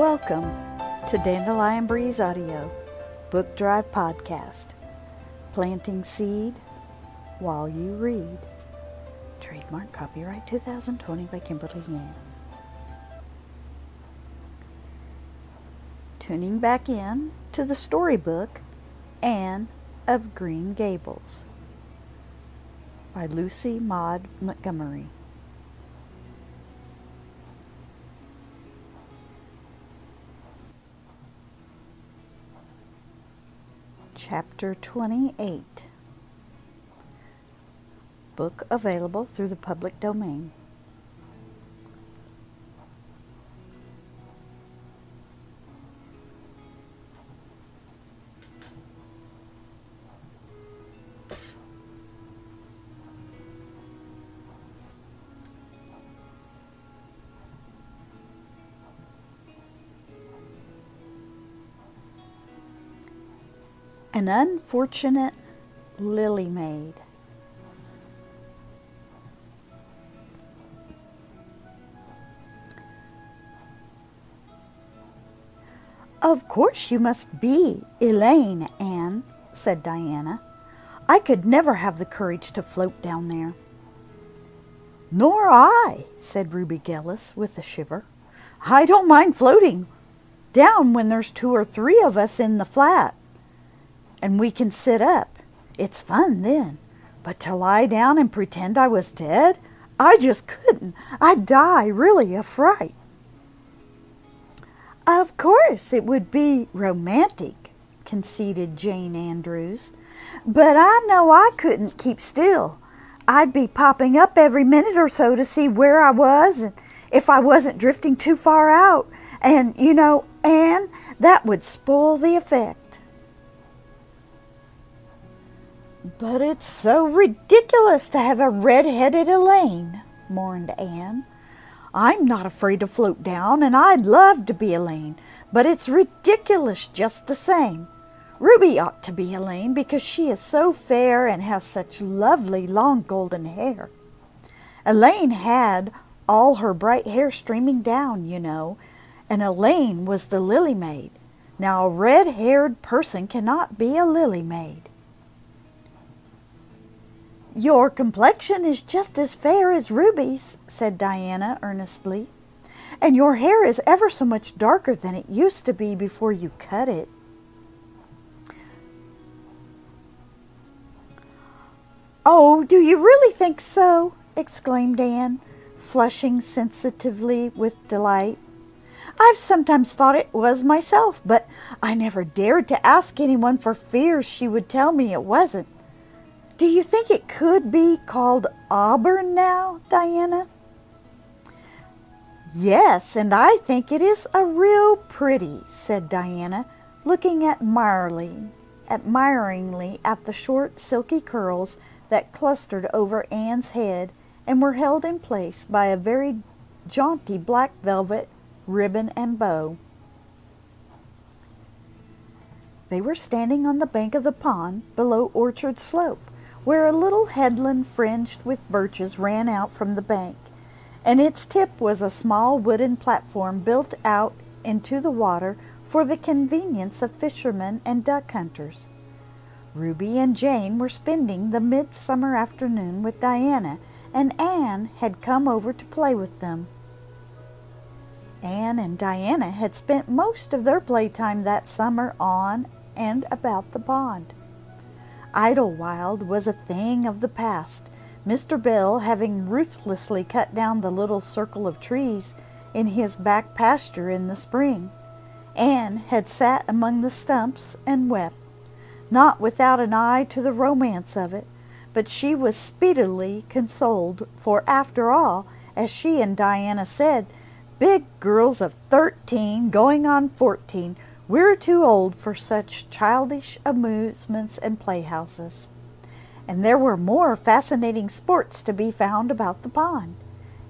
Welcome to Dandelion Breeze Audio Book Drive Podcast. Planting seed while you read. Trademark copyright 2020 by Kimberly Anne. Tuning back in to the storybook Anne of Green Gables by Lucy Maud Montgomery. Chapter 28 Book available through the public domain. An unfortunate lily maid. Of course you must be Elaine, Anne, said Diana. I could never have the courage to float down there. Nor I, said Ruby Gillis with a shiver. I don't mind floating down when there's two or three of us in the flat and we can sit up. It's fun then. But to lie down and pretend I was dead, I just couldn't. I'd die really of fright. Of course, it would be romantic, conceded Jane Andrews. But I know I couldn't keep still. I'd be popping up every minute or so to see where I was and if I wasn't drifting too far out. And, you know, Anne, that would spoil the effect. But it's so ridiculous to have a red-headed Elaine, mourned Anne. I'm not afraid to float down, and I'd love to be Elaine, but it's ridiculous just the same. Ruby ought to be Elaine because she is so fair and has such lovely long golden hair. Elaine had all her bright hair streaming down, you know, and Elaine was the lily maid. Now, a red-haired person cannot be a lily maid. Your complexion is just as fair as Ruby's, said Diana earnestly, and your hair is ever so much darker than it used to be before you cut it. Oh, do you really think so? exclaimed Anne, flushing sensitively with delight. I've sometimes thought it was myself, but I never dared to ask anyone for fear she would tell me it wasn't. Do you think it could be called auburn now, Diana? Yes, and I think it is a real pretty, said Diana, looking at admiringly, admiringly at the short silky curls that clustered over Anne's head and were held in place by a very jaunty black velvet ribbon and bow. They were standing on the bank of the pond below Orchard Slope where a little headland fringed with birches ran out from the bank, and its tip was a small wooden platform built out into the water for the convenience of fishermen and duck hunters. Ruby and Jane were spending the midsummer afternoon with Diana, and Anne had come over to play with them. Anne and Diana had spent most of their playtime that summer on and about the pond. Idlewild was a thing of the past, Mr. Bell having ruthlessly cut down the little circle of trees in his back pasture in the spring. Anne had sat among the stumps and wept, not without an eye to the romance of it, but she was speedily consoled, for after all, as she and Diana said, big girls of thirteen going on fourteen we're too old for such childish amusements and playhouses. And there were more fascinating sports to be found about the pond.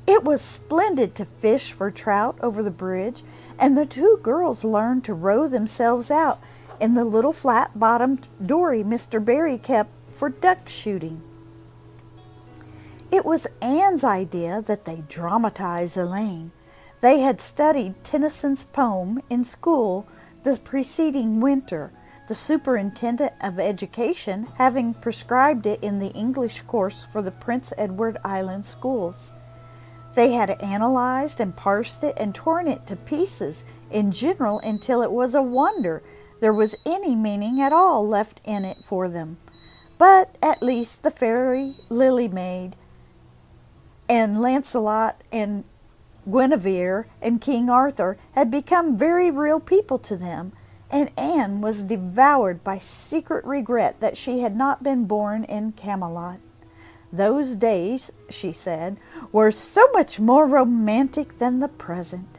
It was splendid to fish for trout over the bridge, and the two girls learned to row themselves out in the little flat bottomed dory Mr. Barry kept for duck shooting. It was Anne's idea that they dramatize Elaine, They had studied Tennyson's poem in school the preceding winter, the superintendent of education having prescribed it in the English course for the Prince Edward Island schools. They had analyzed and parsed it and torn it to pieces in general until it was a wonder there was any meaning at all left in it for them. But at least the fairy lily maid and Lancelot and Guinevere and King Arthur had become very real people to them, and Anne was devoured by secret regret that she had not been born in Camelot. Those days, she said, were so much more romantic than the present.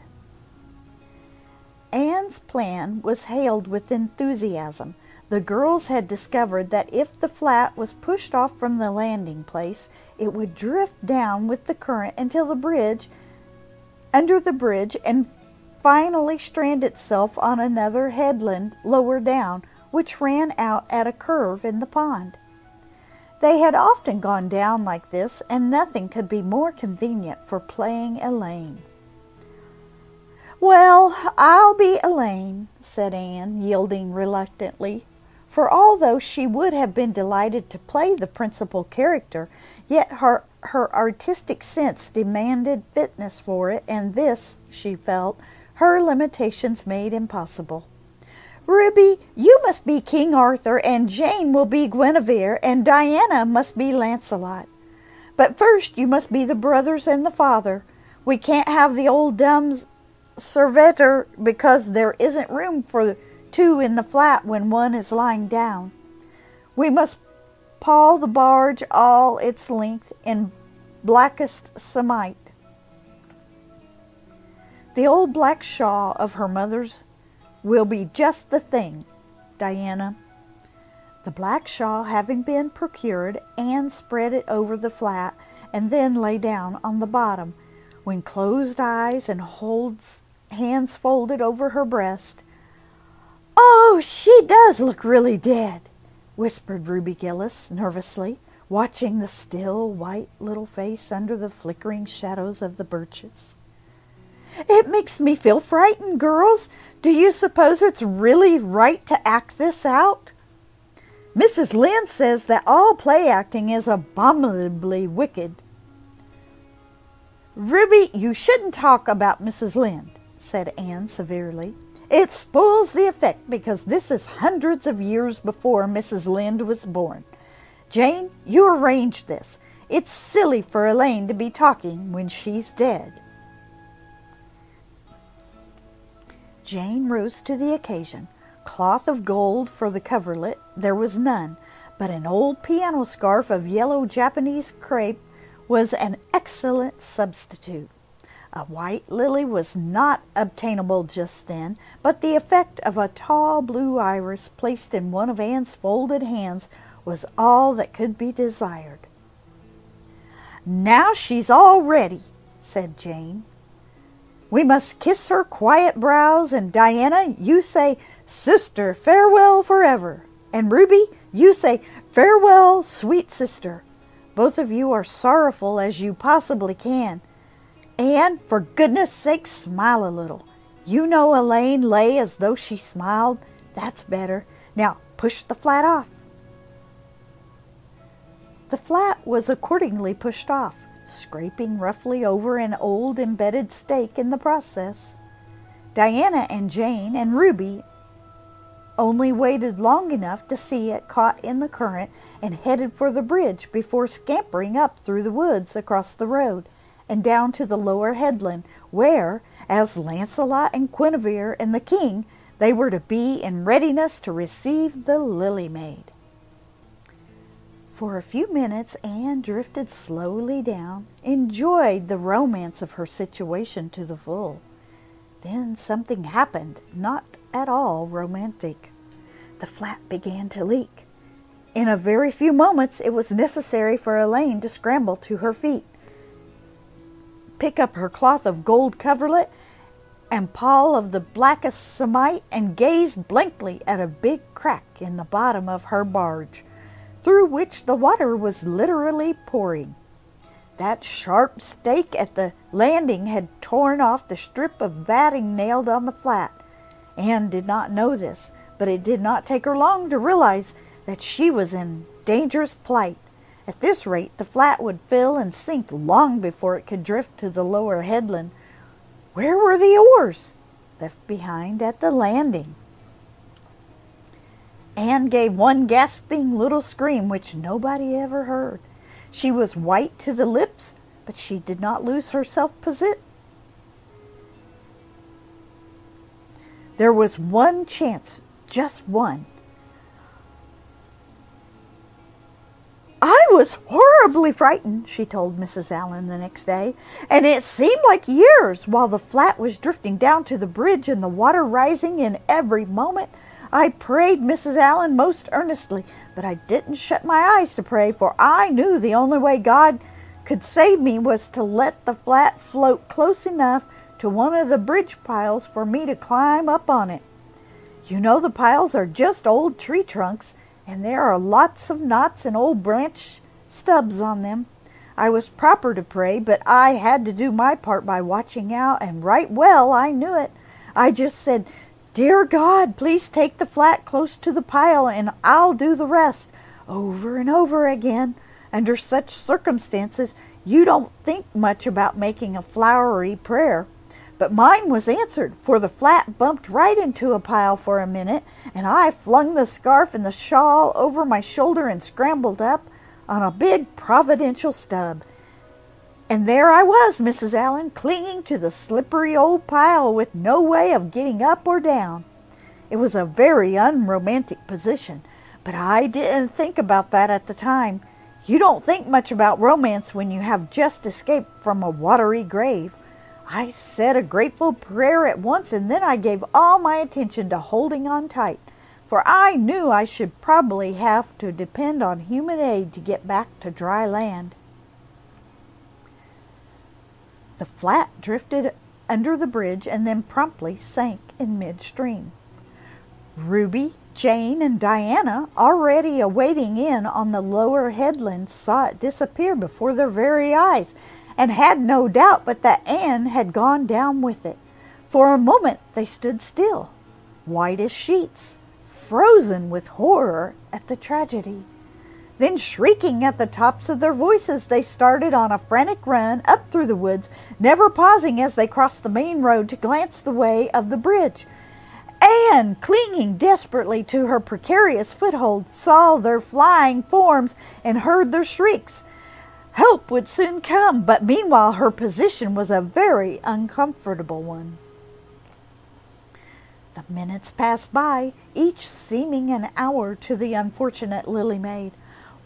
Anne's plan was hailed with enthusiasm. The girls had discovered that if the flat was pushed off from the landing place, it would drift down with the current until the bridge, under the bridge, and finally strand itself on another headland lower down, which ran out at a curve in the pond. They had often gone down like this, and nothing could be more convenient for playing Elaine. Well, I'll be Elaine, said Anne, yielding reluctantly. For although she would have been delighted to play the principal character, yet her, her artistic sense demanded fitness for it, and this, she felt, her limitations made impossible. Ruby, you must be King Arthur, and Jane will be Guinevere, and Diana must be Lancelot. But first you must be the brothers and the father. We can't have the old dumb servitor because there isn't room for two in the flat when one is lying down. We must pall the barge all its length in blackest samite. The old black shawl of her mother's will be just the thing, Diana. The black shawl having been procured, Anne spread it over the flat and then lay down on the bottom, when closed eyes and holds hands folded over her breast. Oh, she does look really dead, whispered Ruby Gillis nervously, watching the still, white little face under the flickering shadows of the birches. It makes me feel frightened, girls. Do you suppose it's really right to act this out? Mrs. Lynde says that all play acting is abominably wicked. Ruby, you shouldn't talk about Mrs. Lynde said Anne severely. It spoils the effect because this is hundreds of years before Mrs. Lynde was born. Jane, you arranged this. It's silly for Elaine to be talking when she's dead. Jane rose to the occasion. Cloth of gold for the coverlet there was none, but an old piano scarf of yellow Japanese crepe was an excellent substitute. A white lily was not obtainable just then, but the effect of a tall blue iris placed in one of Anne's folded hands was all that could be desired. Now she's all ready, said Jane. We must kiss her quiet brows, and Diana, you say, Sister, farewell forever. And Ruby, you say, Farewell, sweet sister. Both of you are sorrowful as you possibly can. And for goodness sake, smile a little. You know Elaine lay as though she smiled. That's better. Now push the flat off. The flat was accordingly pushed off, scraping roughly over an old embedded stake in the process. Diana and Jane and Ruby only waited long enough to see it caught in the current and headed for the bridge before scampering up through the woods across the road and down to the lower headland, where, as Lancelot and Guinevere and the king, they were to be in readiness to receive the Lily Maid. For a few minutes Anne drifted slowly down, enjoyed the romance of her situation to the full. Then something happened, not at all romantic. The flat began to leak. In a very few moments it was necessary for Elaine to scramble to her feet pick up her cloth of gold coverlet and pall of the blackest samite and gaze blankly at a big crack in the bottom of her barge, through which the water was literally pouring. that sharp stake at the landing had torn off the strip of batting nailed on the flat. Anne did not know this, but it did not take her long to realize that she was in dangerous plight. At this rate, the flat would fill and sink long before it could drift to the lower headland. Where were the oars? Left behind at the landing. Anne gave one gasping little scream which nobody ever heard. She was white to the lips, but she did not lose her self possession. There was one chance, just one. I was horribly frightened, she told Mrs. Allan the next day, and it seemed like years while the flat was drifting down to the bridge and the water rising in every moment. I prayed Mrs. Allan most earnestly, but I didn't shut my eyes to pray, for I knew the only way God could save me was to let the flat float close enough to one of the bridge piles for me to climb up on it. You know the piles are just old tree trunks, and there are lots of knots and old branch stubs on them. I was proper to pray, but I had to do my part by watching out, and right well I knew it. I just said, Dear God, please take the flat close to the pile and I'll do the rest. Over and over again. Under such circumstances, you don't think much about making a flowery prayer. But mine was answered, for the flat bumped right into a pile for a minute, and I flung the scarf and the shawl over my shoulder and scrambled up on a big providential stub. And there I was, Mrs. Allan, clinging to the slippery old pile with no way of getting up or down. It was a very unromantic position, but I didn't think about that at the time. You don't think much about romance when you have just escaped from a watery grave. I said a grateful prayer at once, and then I gave all my attention to holding on tight, for I knew I should probably have to depend on human aid to get back to dry land. The flat drifted under the bridge and then promptly sank in midstream. Ruby, Jane, and Diana, already awaiting in on the lower headland, saw it disappear before their very eyes and had no doubt but that Anne had gone down with it. For a moment they stood still, white as sheets, frozen with horror at the tragedy. Then, shrieking at the tops of their voices, they started on a frantic run up through the woods, never pausing as they crossed the main road to glance the way of the bridge. Anne, clinging desperately to her precarious foothold, saw their flying forms and heard their shrieks. Help would soon come, but meanwhile her position was a very uncomfortable one. The minutes passed by, each seeming an hour to the unfortunate Lily Maid.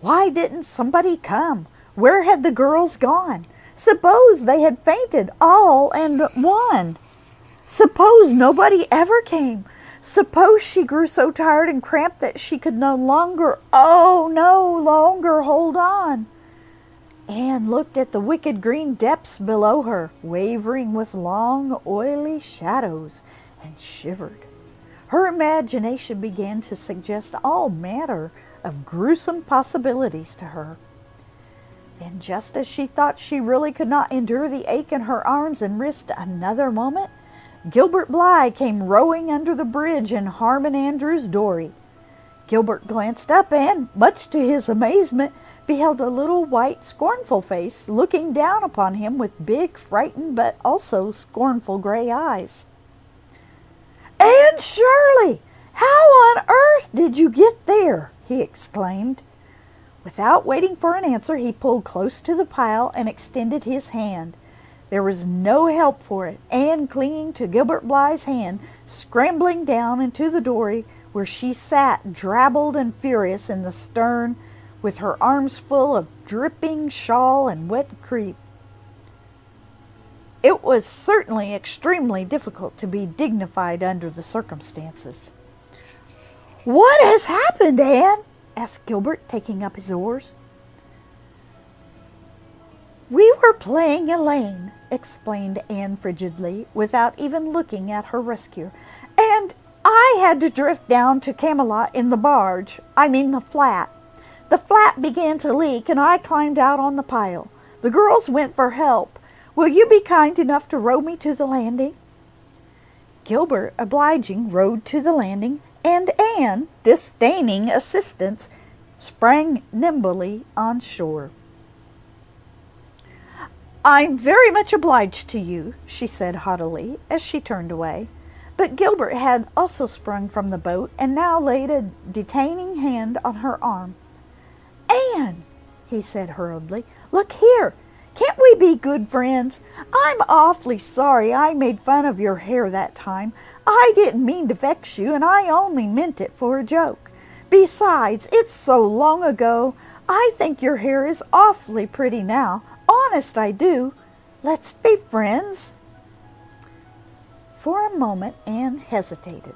Why didn't somebody come? Where had the girls gone? Suppose they had fainted all and one. Suppose nobody ever came. Suppose she grew so tired and cramped that she could no longer, oh, no longer hold on. Anne looked at the wicked green depths below her, wavering with long, oily shadows, and shivered. Her imagination began to suggest all manner of gruesome possibilities to her. Then, just as she thought she really could not endure the ache in her arms and risked another moment, Gilbert Blythe came rowing under the bridge in Harmon Andrews' dory. Gilbert glanced up and, much to his amazement, beheld a little white, scornful face looking down upon him with big, frightened, but also scornful gray eyes. Anne Shirley, how on earth did you get there? he exclaimed. Without waiting for an answer, he pulled close to the pile and extended his hand. There was no help for it. Anne, clinging to Gilbert Blythe's hand, scrambling down into the dory, where she sat, drabbled and furious in the stern, with her arms full of dripping shawl and wet crepe. It was certainly extremely difficult to be dignified under the circumstances. What has happened, Anne? asked Gilbert, taking up his oars. We were playing Elaine, explained Anne frigidly, without even looking at her rescuer, and I had to drift down to Camelot in the barge, I mean the flat. The flat began to leak, and I climbed out on the pile. The girls went for help. Will you be kind enough to row me to the landing? Gilbert, obliging, rowed to the landing, and Anne, disdaining assistance, sprang nimbly on shore. I'm very much obliged to you, she said haughtily as she turned away. But Gilbert had also sprung from the boat and now laid a detaining hand on her arm. Anne, he said hurriedly, look here. Can't we be good friends? I'm awfully sorry I made fun of your hair that time. I didn't mean to vex you, and I only meant it for a joke. Besides, it's so long ago. I think your hair is awfully pretty now. Honest, I do. Let's be friends. For a moment, Anne hesitated.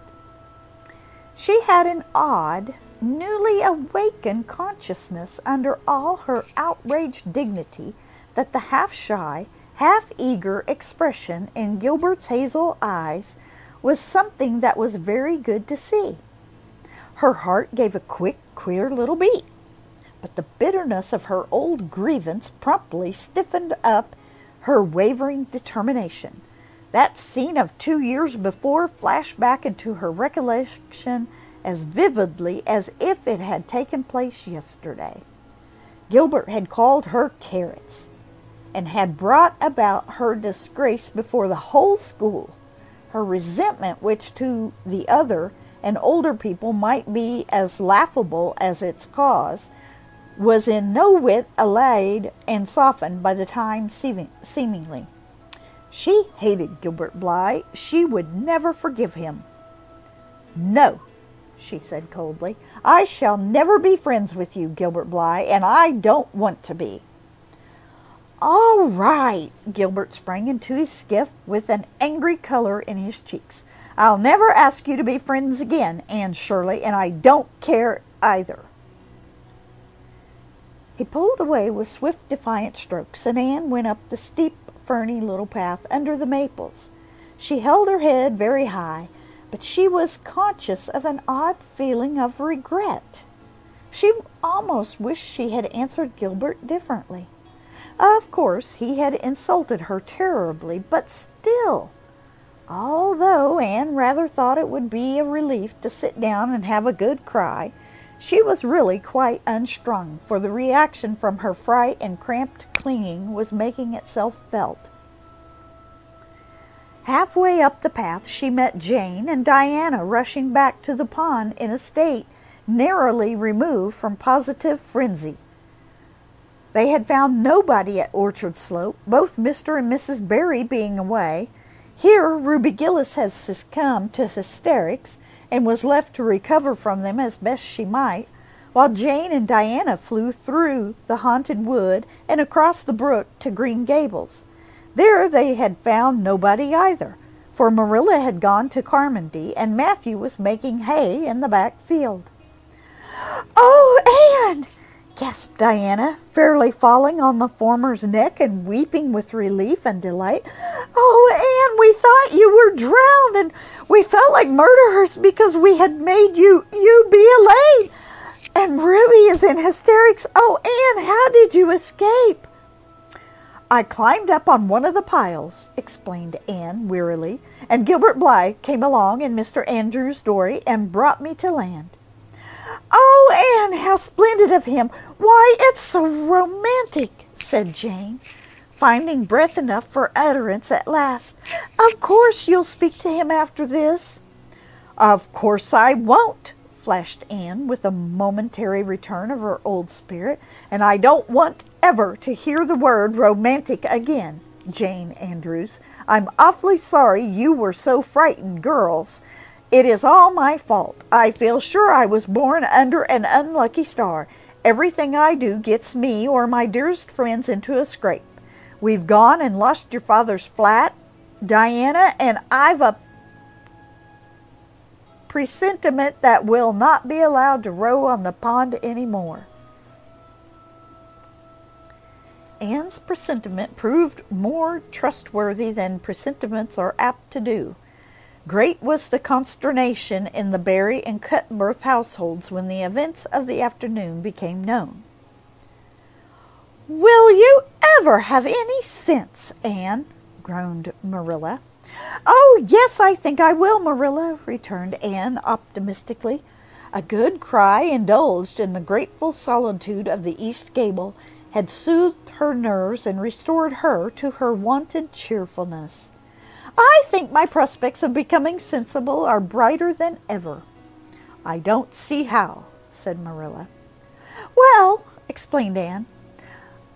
She had an odd, newly awakened consciousness under all her outraged dignity that the half shy, half eager expression in Gilbert's hazel eyes was something that was very good to see. Her heart gave a quick, queer little beat, but the bitterness of her old grievance promptly stiffened up her wavering determination. That scene of two years before flashed back into her recollection as vividly as if it had taken place yesterday. Gilbert had called her carrots and had brought about her disgrace before the whole school. Her resentment, which to the other and older people might be as laughable as its cause, was in no whit allayed and softened by the time seemingly. She hated Gilbert Blythe. She would never forgive him. No, she said coldly. I shall never be friends with you, Gilbert Blythe, and I don't want to be. All right, Gilbert sprang into his skiff with an angry color in his cheeks. I'll never ask you to be friends again, Anne Shirley, and I don't care either. He pulled away with swift, defiant strokes, and Anne went up the steep ferny little path under the maples. She held her head very high, but she was conscious of an odd feeling of regret. She almost wished she had answered Gilbert differently. Of course, he had insulted her terribly, but still, although Anne rather thought it would be a relief to sit down and have a good cry, she was really quite unstrung, for the reaction from her fright and cramped clinging was making itself felt. Halfway up the path, she met Jane and Diana rushing back to the pond in a state narrowly removed from positive frenzy. They had found nobody at Orchard Slope, both Mr. and Mrs. Barry being away. Here, Ruby Gillis had succumbed to hysterics, and was left to recover from them as best she might, while Jane and Diana flew through the haunted wood and across the brook to Green Gables. There they had found nobody either, for Marilla had gone to Carmody and Matthew was making hay in the back field. Oh, Anne! gasped Diana, fairly falling on the former's neck and weeping with relief and delight. Oh, Anne, we thought you were drowned, and we felt like murderers because we had made you you be Elaine. And Ruby is in hysterics. Oh, Anne, how did you escape? I climbed up on one of the piles, explained Anne wearily, and Gilbert Blythe came along in Mr. Andrew's dory and brought me to land. Oh, Anne, how splendid of him! Why, it's so romantic, said Jane, finding breath enough for utterance at last. Of course you'll speak to him after this. Of course I won't, flashed Anne with a momentary return of her old spirit, and I don't want ever to hear the word romantic again, Jane Andrews. I'm awfully sorry you were so frightened, girls. It is all my fault. I feel sure I was born under an unlucky star. Everything I do gets me or my dearest friends into a scrape. We've gone and lost your father's flat, Diana, and I've a presentiment that we'll not be allowed to row on the pond any Anne's presentiment proved more trustworthy than presentiments are apt to do. Great was the consternation in the Barry and Cuthbert households when the events of the afternoon became known. Will you ever have any sense, Anne? groaned Marilla. Oh, yes, I think I will, Marilla, returned Anne optimistically. A good cry indulged in the grateful solitude of the east gable had soothed her nerves and restored her to her wonted cheerfulness. I think my prospects of becoming sensible are brighter than ever. I don't see how, said Marilla. Well, explained Anne,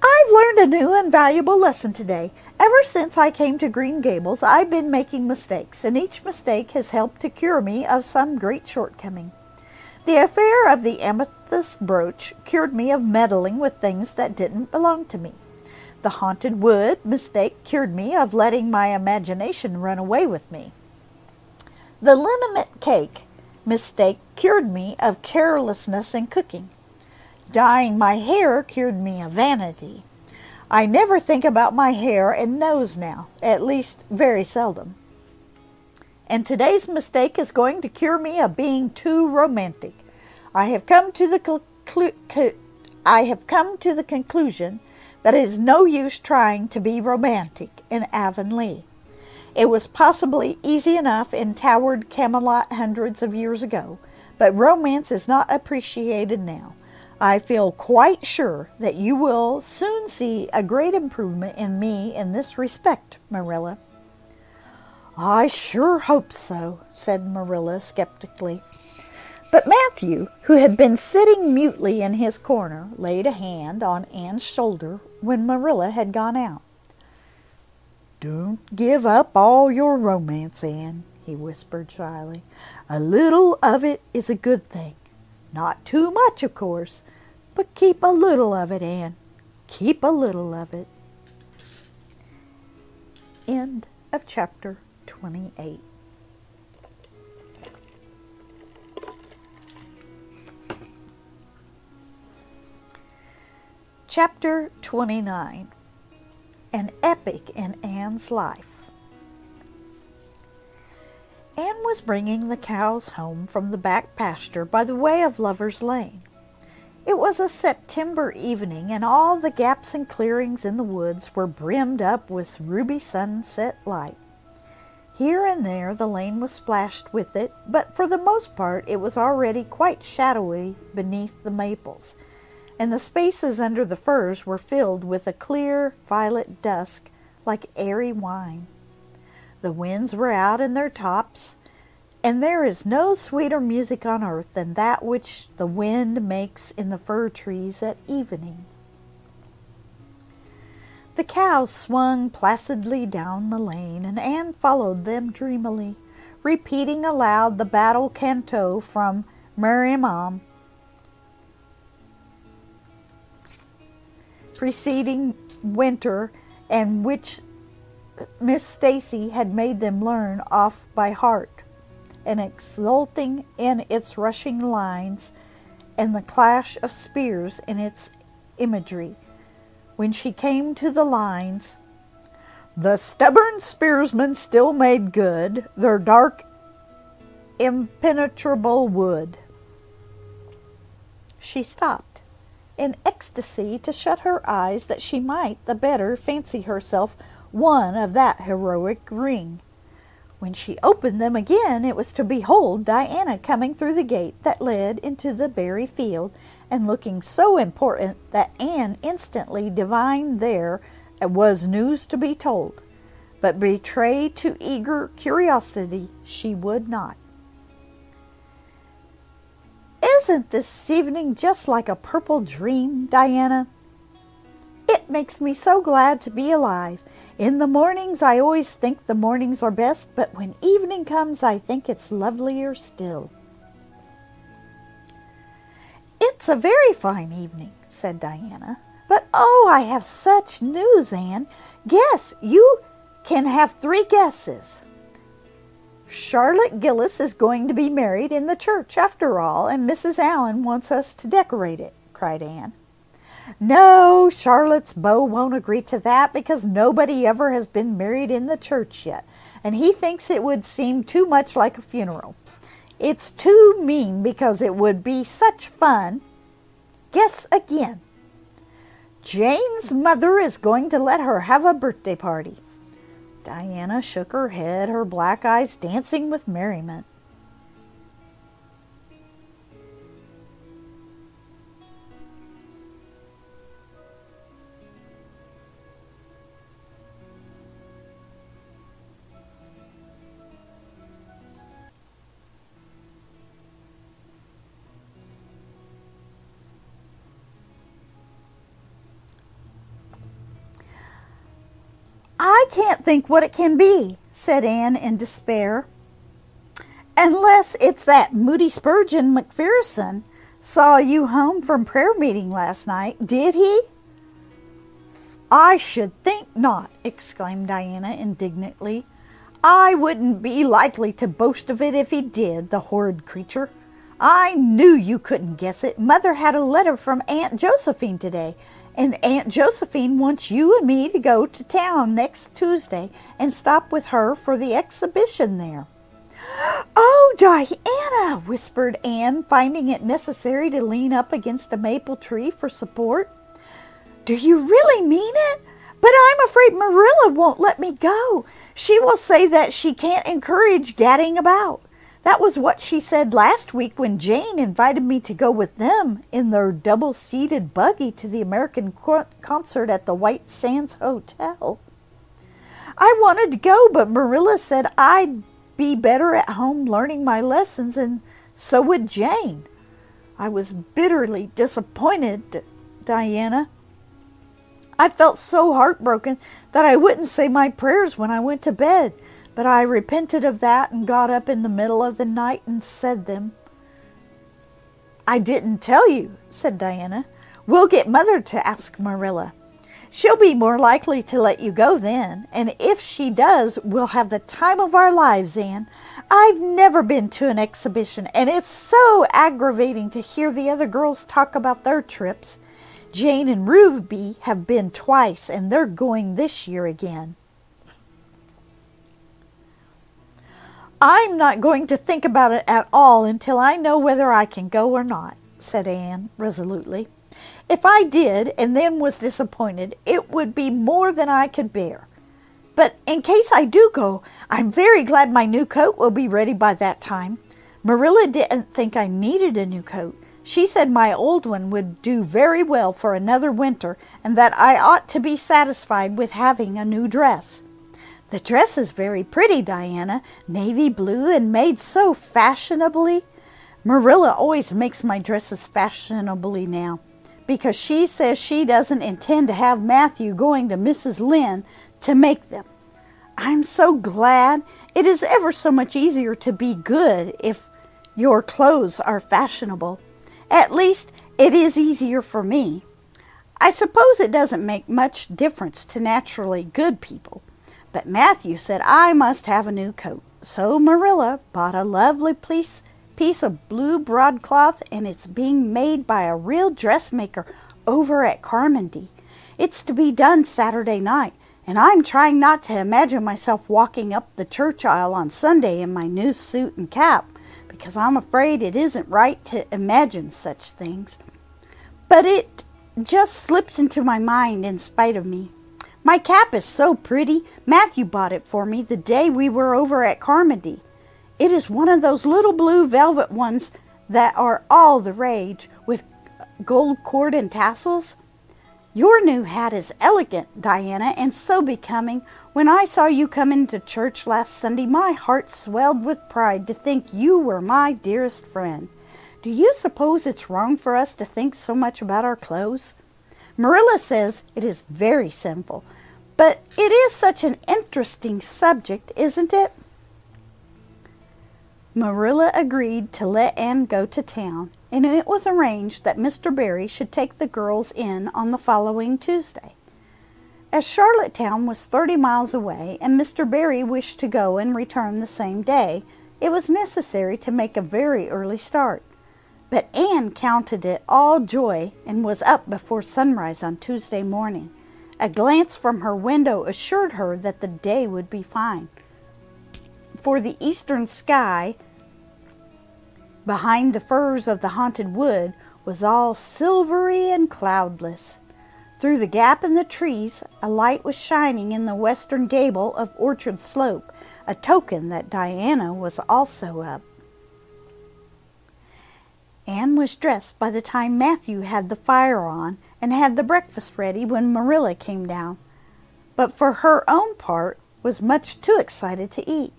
I've learned a new and valuable lesson today. Ever since I came to Green Gables, I've been making mistakes, and each mistake has helped to cure me of some great shortcoming. The affair of the amethyst brooch cured me of meddling with things that didn't belong to me. The haunted wood mistake cured me of letting my imagination run away with me. The liniment cake mistake cured me of carelessness in cooking. Dyeing my hair cured me of vanity. I never think about my hair and nose now, at least very seldom. And today's mistake is going to cure me of being too romantic. I have come to the conclu- I have come to the conclusion that it is no use trying to be romantic in Avonlea. It was possibly easy enough in towered Camelot hundreds of years ago, but romance is not appreciated now. I feel quite sure that you will soon see a great improvement in me in this respect, Marilla. I sure hope so, said Marilla skeptically. But Matthew, who had been sitting mutely in his corner, laid a hand on Anne's shoulder when Marilla had gone out. Don't give up all your romance, Anne, he whispered shyly. A little of it is a good thing. Not too much, of course, but keep a little of it, Anne. Keep a little of it. End of chapter 28. Chapter 29 An Epic in Anne's Life. Anne was bringing the cows home from the back pasture by the way of Lover's Lane. It was a September evening, and all the gaps and clearings in the woods were brimmed up with ruby sunset light. Here and there the lane was splashed with it, but for the most part it was already quite shadowy beneath the maples, and the spaces under the firs were filled with a clear violet dusk like airy wine. The winds were out in their tops, and there is no sweeter music on earth than that which the wind makes in the fir trees at evening. The cows swung placidly down the lane, and Anne followed them dreamily, repeating aloud the battle canto from Marmion, preceding winter, and which Miss Stacy had made them learn off by heart and exulting in its rushing lines and the clash of spears in its imagery. When she came to the lines, the stubborn spearsmen still made good their dark, impenetrable wood. She stopped in ecstasy to shut her eyes that she might the better fancy herself one of that heroic ring. When she opened them again, it was to behold Diana coming through the gate that led into the berry field, and looking so important that Anne instantly divined there was news to be told. But betray to eager curiosity she would not. Isn't this evening just like a purple dream, Diana? It makes me so glad to be alive in the mornings, I always think the mornings are best, but when evening comes, I think it's lovelier still. It's a very fine evening, said Diana. But oh, I have such news, Anne. Guess, you can have three guesses. Charlotte Gillis is going to be married in the church after all, and Mrs. Allan wants us to decorate it, cried Anne. No, Charlotte's beau won't agree to that because nobody ever has been married in the church yet, and he thinks it would seem too much like a funeral. It's too mean because it would be such fun. Guess again. Jane's mother is going to let her have a birthday party. Diana shook her head, her black eyes dancing with merriment. I can't think what it can be, said Anne in despair. Unless it's that Moody Spurgeon MacPherson saw you home from prayer meeting last night, did he? I should think not, exclaimed Diana indignantly. I wouldn't be likely to boast of it if he did, the horrid creature. I knew you couldn't guess it. Mother had a letter from Aunt Josephine today, and Aunt Josephine wants you and me to go to town next Tuesday and stop with her for the exhibition there. Oh, Diana, whispered Anne, finding it necessary to lean up against a maple tree for support. Do you really mean it? But I'm afraid Marilla won't let me go. She will say that she can't encourage gadding about. That was what she said last week when Jane invited me to go with them in their double seated buggy to the American concert at the White Sands Hotel. I wanted to go, but Marilla said I'd be better at home learning my lessons, and so would Jane. I was bitterly disappointed, Diana. I felt so heartbroken that I wouldn't say my prayers when I went to bed, but I repented of that and got up in the middle of the night and said them. I didn't tell you, said Diana. We'll get Mother to ask Marilla. She'll be more likely to let you go then, and if she does, we'll have the time of our lives, Anne. I've never been to an exhibition, and it's so aggravating to hear the other girls talk about their trips. Jane and Ruby have been twice, and they're going this year again. I'm not going to think about it at all until I know whether I can go or not, said Anne resolutely. If I did and then was disappointed, it would be more than I could bear. But in case I do go, I'm very glad my new coat will be ready by that time. Marilla didn't think I needed a new coat. She said my old one would do very well for another winter and that I ought to be satisfied with having a new dress. The dress is very pretty, Diana, navy blue and made so fashionably. Marilla always makes my dresses fashionably now because she says she doesn't intend to have Matthew going to Mrs. Lynde to make them. I'm so glad. It is ever so much easier to be good if your clothes are fashionable. At least it is easier for me. I suppose it doesn't make much difference to naturally good people, but Matthew said I must have a new coat. So Marilla bought a lovely piece, piece of blue broadcloth, and it's being made by a real dressmaker over at Carmody. It's to be done Saturday night, and I'm trying not to imagine myself walking up the church aisle on Sunday in my new suit and cap because I'm afraid it isn't right to imagine such things. But it just slips into my mind in spite of me. My cap is so pretty. Matthew bought it for me the day we were over at Carmody. It is one of those little blue velvet ones that are all the rage, with gold cord and tassels. Your new hat is elegant, Diana, and so becoming. When I saw you come into church last Sunday, my heart swelled with pride to think you were my dearest friend. Do you suppose it's wrong for us to think so much about our clothes? Marilla says it is very sinful, but it is such an interesting subject, isn't it? Marilla agreed to let Anne go to town, and it was arranged that Mr. Barry should take the girls in on the following Tuesday. As Charlottetown was thirty miles away and Mr. Barry wished to go and return the same day, it was necessary to make a very early start. But Anne counted it all joy and was up before sunrise on Tuesday morning. A glance from her window assured her that the day would be fine. For the eastern sky, behind the firs of the haunted wood, was all silvery and cloudless. Through the gap in the trees, a light was shining in the western gable of Orchard Slope, a token that Diana was also up. Anne was dressed by the time Matthew had the fire on and had the breakfast ready when Marilla came down, but for her own part was much too excited to eat.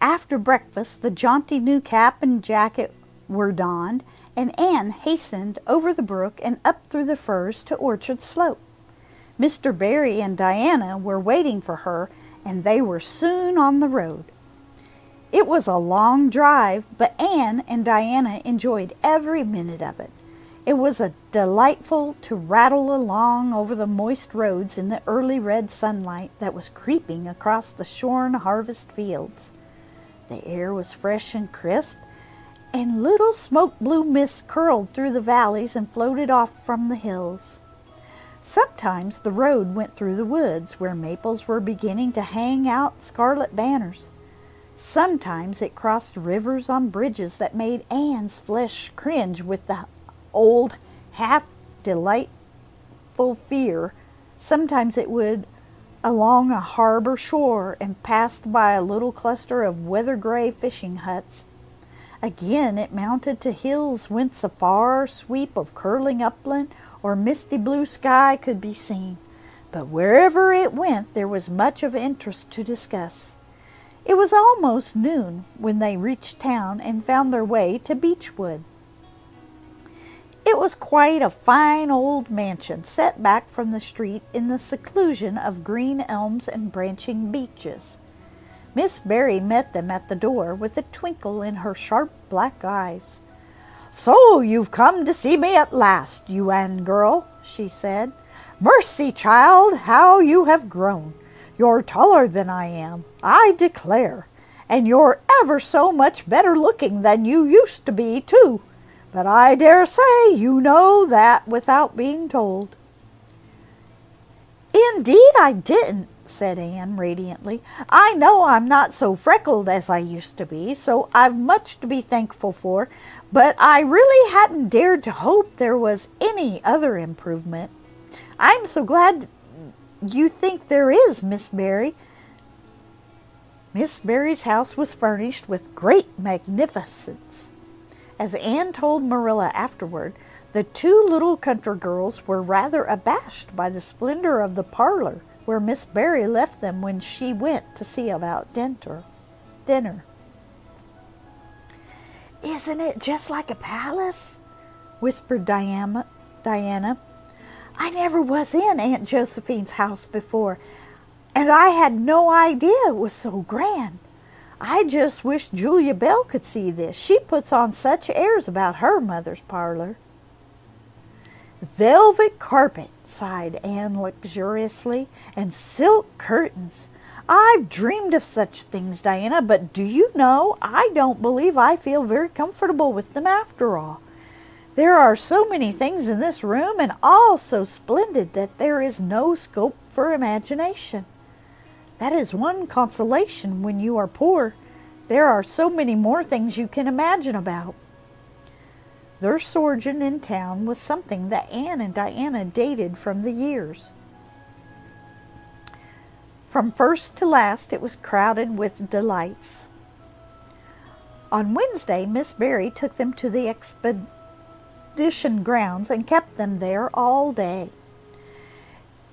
After breakfast, the jaunty new cap and jacket were donned, and Anne hastened over the brook and up through the firs to Orchard Slope. Mr. Barry and Diana were waiting for her, and they were soon on the road. It was a long drive, but Anne and Diana enjoyed every minute of it. It was a delightful to rattle along over the moist roads in the early red sunlight that was creeping across the shorn harvest fields. The air was fresh and crisp, and little smoke blue mists curled through the valleys and floated off from the hills. Sometimes the road went through the woods where maples were beginning to hang out scarlet banners. Sometimes it crossed rivers on bridges that made Anne's flesh cringe with the old, half delightful fear. Sometimes it would along a harbor shore and passed by a little cluster of weather gray fishing huts. Again it mounted to hills whence a far sweep of curling upland or misty blue sky could be seen. But wherever it went there was much of interest to discuss. It was almost noon when they reached town and found their way to Beechwood. It was quite a fine old mansion set back from the street in the seclusion of green elms and branching beeches. Miss Barry met them at the door with a twinkle in her sharp black eyes. So you've come to see me at last, you Anne girl, she said. Mercy, child, how you have grown! You're taller than I am, I declare. And you're ever so much better looking than you used to be, too. But I dare say you know that without being told. Indeed I didn't, said Anne radiantly. I know I'm not so freckled as I used to be, so I've much to be thankful for, but I really hadn't dared to hope there was any other improvement. I'm so glad you think there is, Miss Barry. Miss Barry's house was furnished with great magnificence. As Anne told Marilla afterward, the two little country girls were rather abashed by the splendor of the parlor where Miss Barry left them when she went to see about dinner. dinner. Isn't it just like a palace? whispered Diana. Diana. I never was in Aunt Josephine's house before, and I had no idea it was so grand. I just wish Julia Bell could see this. She puts on such airs about her mother's parlor. Velvet carpet, sighed Anne luxuriously, and silk curtains. I've dreamed of such things, Diana, but do you know, I don't believe I feel very comfortable with them after all. There are so many things in this room, and all so splendid that there is no scope for imagination. That is one consolation when you are poor. There are so many more things you can imagine about. Their sojourn in town was something that Anne and Diana dated from the years. From first to last, it was crowded with delights. On Wednesday, Miss Barry took them to the expedition expedition grounds and kept them there all day.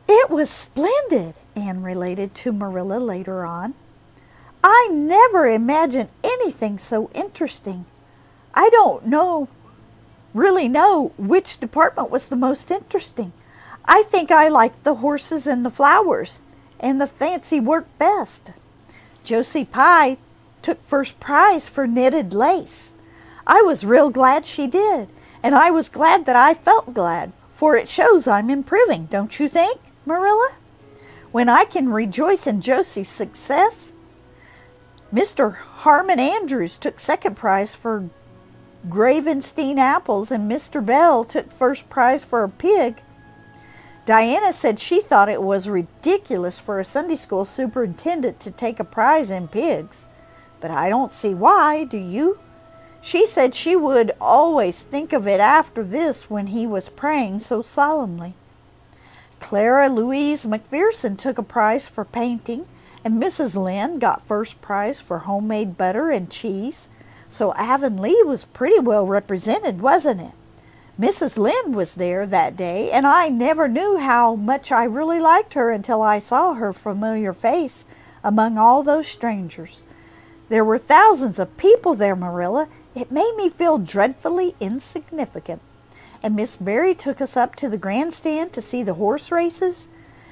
It was splendid, Anne related to Marilla later on. I never imagined anything so interesting. I don't know, really know which department was the most interesting. I think I liked the horses and the flowers and the fancy work best. Josie Pye took first prize for knitted lace. I was real glad she did, and I was glad that I felt glad, for it shows I'm improving, don't you think, Marilla? When I can rejoice in Josie's success. Mr. Harmon Andrews took second prize for Gravenstein apples, and Mr. Bell took first prize for a pig. Diana said she thought it was ridiculous for a Sunday school superintendent to take a prize in pigs. But I don't see why, do you? She said she would always think of it after this when he was praying so solemnly. Clara Louise MacPherson took a prize for painting, and Mrs. Lynde got first prize for homemade butter and cheese. So Avonlea was pretty well represented, wasn't it? Mrs. Lynde was there that day, and I never knew how much I really liked her until I saw her familiar face among all those strangers. There were thousands of people there, Marilla. It made me feel dreadfully insignificant. And Miss Barry took us up to the grandstand to see the horse races.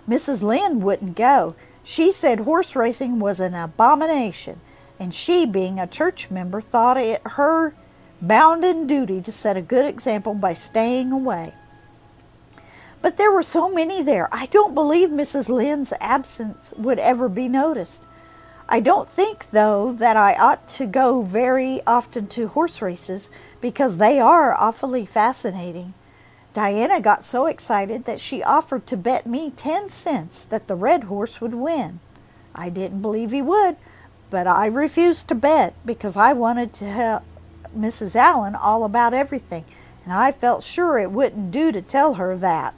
Mrs. Lynde wouldn't go. She said horse racing was an abomination, and she, being a church member, thought it her bounden duty to set a good example by staying away. But there were so many there, I don't believe Mrs. Lynde's absence would ever be noticed. I don't think, though, that I ought to go very often to horse races because they are awfully fascinating. Diana got so excited that she offered to bet me ten cents that the red horse would win. I didn't believe he would, but I refused to bet because I wanted to tell Mrs. Allan all about everything, and I felt sure it wouldn't do to tell her that.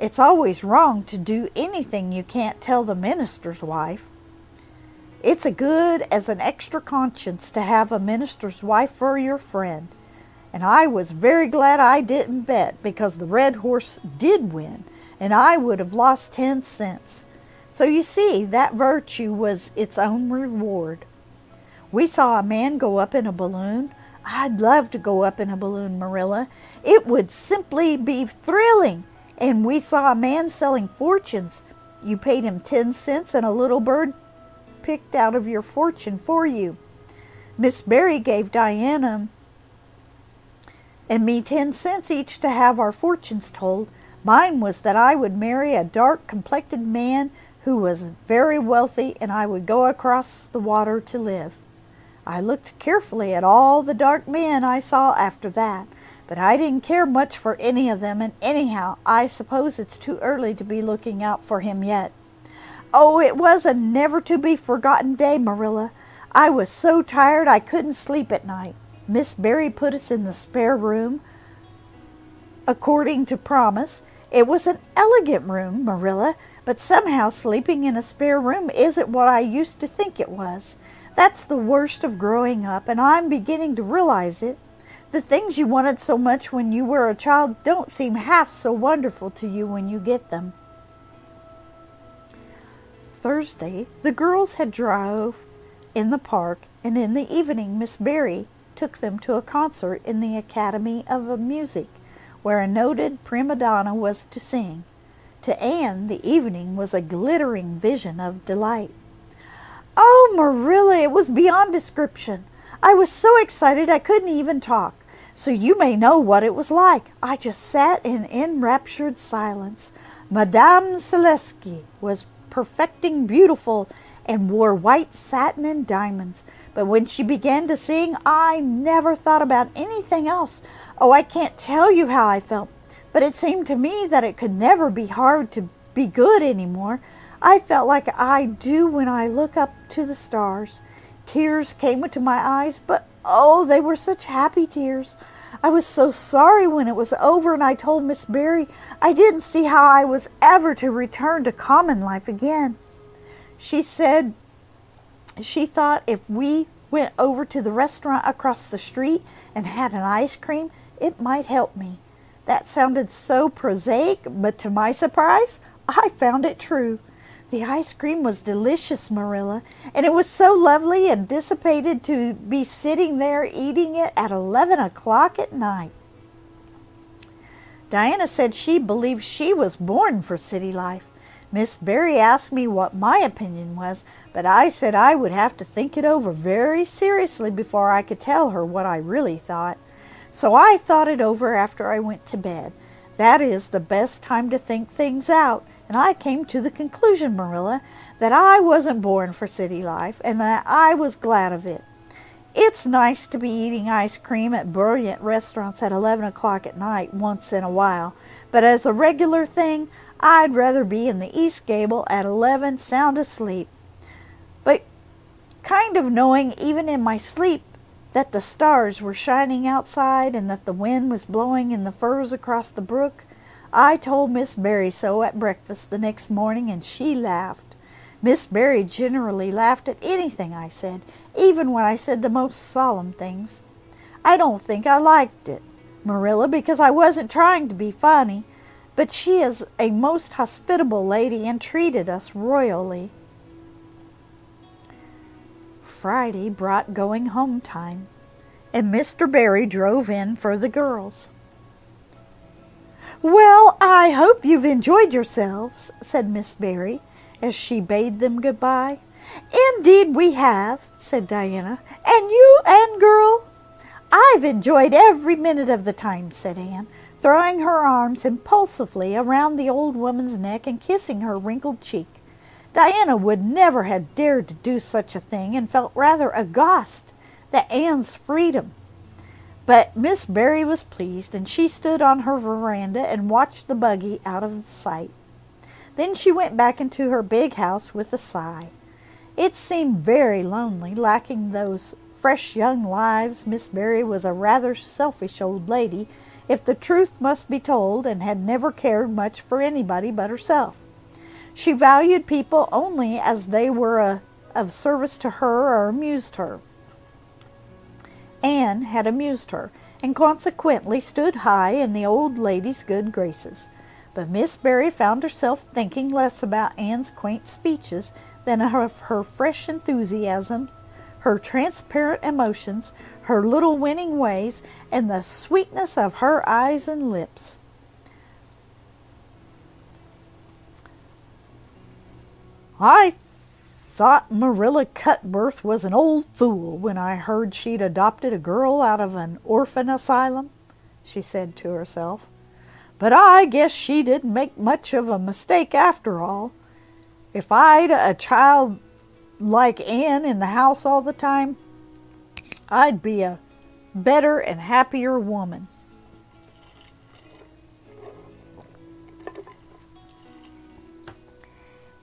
It's always wrong to do anything you can't tell the minister's wife. It's a good as an extra conscience to have a minister's wife for your friend. And I was very glad I didn't bet because the red horse did win, and I would have lost ten cents. So you see, that virtue was its own reward. We saw a man go up in a balloon. I'd love to go up in a balloon, Marilla. It would simply be thrilling. And we saw a man selling fortunes. You paid him ten cents and a little bird picked out of your fortune for you. Miss Barry gave Diana and me ten cents each to have our fortunes told. Mine was that I would marry a dark complected man who was very wealthy and I would go across the water to live. I looked carefully at all the dark men I saw after that, but I didn't care much for any of them, and anyhow, I suppose it's too early to be looking out for him yet. Oh, it was a never to be forgotten day, Marilla. I was so tired I couldn't sleep at night. Miss Barry put us in the spare room, according to promise. It was an elegant room, Marilla, but somehow sleeping in a spare room isn't what I used to think it was. That's the worst of growing up, and I'm beginning to realize it. The things you wanted so much when you were a child don't seem half so wonderful to you when you get them. Thursday, the girls had drove in the park, and in the evening Miss Barry took them to a concert in the Academy of Music, where a noted prima donna was to sing. To Anne, the evening was a glittering vision of delight. Oh, Marilla, it was beyond description. I was so excited I couldn't even talk. So you may know what it was like. I just sat in enraptured silence. Madame Selitsky was perfecting beautiful and wore white satin and diamonds. But when she began to sing, I never thought about anything else. Oh, I can't tell you how I felt, but it seemed to me that it could never be hard to be good anymore. I felt like I do when I look up to the stars. Tears came into my eyes, but oh, they were such happy tears. I was so sorry when it was over, and I told Miss Barry I didn't see how I was ever to return to common life again. She said she thought if we went over to the restaurant across the street and had an ice cream, it might help me. That sounded so prosaic, but to my surprise, I found it true. The ice cream was delicious, Marilla, and it was so lovely and dissipated to be sitting there eating it at 11 o'clock at night. Diana said she believed she was born for city life. Miss Barry asked me what my opinion was, but I said I would have to think it over very seriously before I could tell her what I really thought. So I thought it over after I went to bed. That is the best time to think things out and I came to the conclusion, Marilla, that I wasn't born for city life and that I was glad of it. It's nice to be eating ice cream at brilliant restaurants at 11 o'clock at night once in a while, but as a regular thing, I'd rather be in the East Gable at 11 sound asleep. But kind of knowing even in my sleep that the stars were shining outside and that the wind was blowing in the firs across the brook, I told Miss Barry so at breakfast the next morning, and she laughed. Miss Barry generally laughed at anything I said, even when I said the most solemn things. I don't think I liked it, Marilla, because I wasn't trying to be funny, but she is a most hospitable lady and treated us royally. Friday brought going home time, and Mr. Barry drove in for the girls. Well, I hope you've enjoyed yourselves, said Miss Barry as she bade them goodbye. Indeed we have, said Diana. And you, Anne girl? I've enjoyed every minute of the time, said Anne, throwing her arms impulsively around the old woman's neck and kissing her wrinkled cheek. Diana would never have dared to do such a thing and felt rather aghast at Anne's freedom. But Miss Barry was pleased, and she stood on her veranda and watched the buggy out of sight. Then she went back into her big house with a sigh. It seemed very lonely, lacking those fresh young lives. Miss Barry was a rather selfish old lady, if the truth must be told, and had never cared much for anybody but herself. She valued people only as they were a, of service to her or amused her. Anne had amused her, and consequently stood high in the old lady's good graces. But Miss Barry found herself thinking less about Anne's quaint speeches than of her fresh enthusiasm, her transparent emotions, her little winning ways, and the sweetness of her eyes and lips. I thought Marilla Cuthbert was an old fool when I heard she'd adopted a girl out of an orphan asylum, she said to herself. But I guess she didn't make much of a mistake after all. If I'd a child like Anne in the house all the time, I'd be a better and happier woman.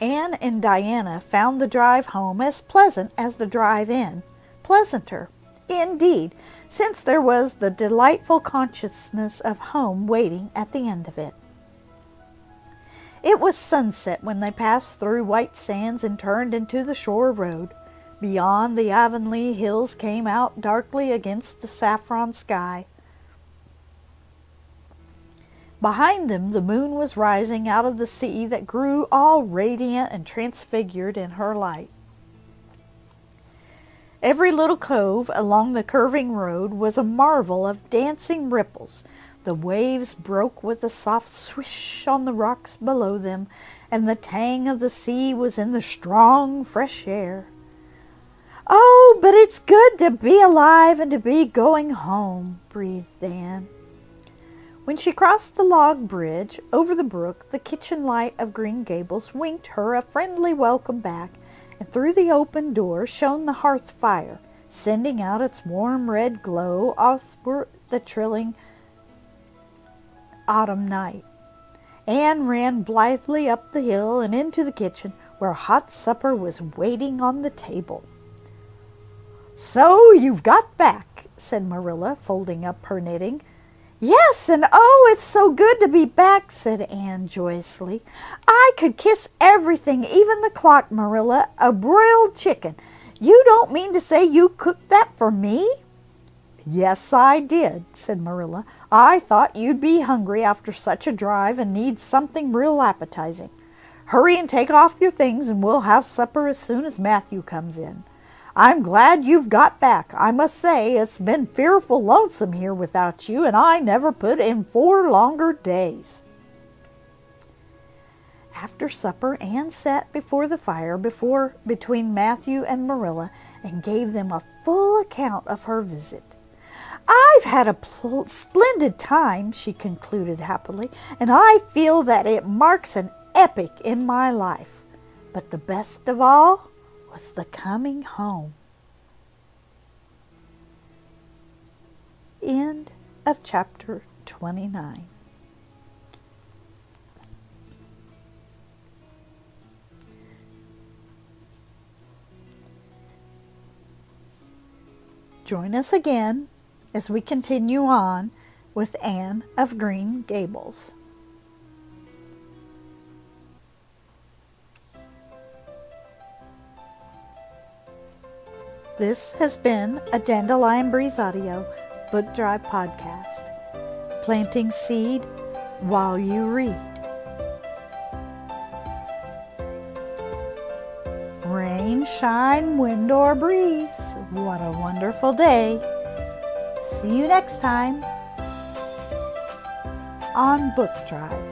Anne and Diana found the drive home as pleasant as the drive in, pleasanter, indeed, since there was the delightful consciousness of home waiting at the end of it. It was sunset when they passed through White Sands and turned into the shore road. Beyond, the Avonlea hills came out darkly against the saffron sky. Behind them, the moon was rising out of the sea that grew all radiant and transfigured in her light. Every little cove along the curving road was a marvel of dancing ripples. The waves broke with a soft swish on the rocks below them, and the tang of the sea was in the strong, fresh air. Oh, but it's good to be alive and to be going home, breathed Anne. When she crossed the log bridge over the brook, the kitchen light of Green Gables winked her a friendly welcome back, and through the open door shone the hearth fire, sending out its warm red glow athwart the trilling autumn night. Anne ran blithely up the hill and into the kitchen, where a hot supper was waiting on the table. So you've got back, said Marilla, folding up her knitting. Yes, and oh, it's so good to be back, said Anne joyously. I could kiss everything, even the clock, Marilla, a broiled chicken. You don't mean to say you cooked that for me? Yes, I did, said Marilla. I thought you'd be hungry after such a drive and need something real appetizing. Hurry and take off your things, and we'll have supper as soon as Matthew comes in. I'm glad you've got back. I must say it's been fearful lonesome here without you, and I never put in four longer days. After supper, Anne sat before the fire before between Matthew and Marilla and gave them a full account of her visit. I've had a pl- splendid time, she concluded happily, and I feel that it marks an epoch in my life. But the best of all, was the coming home. End of chapter 29. Join us again as we continue on with Anne of Green Gables. This has been a Dandelion Breeze Audio Book Drive podcast. Planting seed while you read. Rain, shine, wind, or breeze. What a wonderful day. See you next time on Book Drive.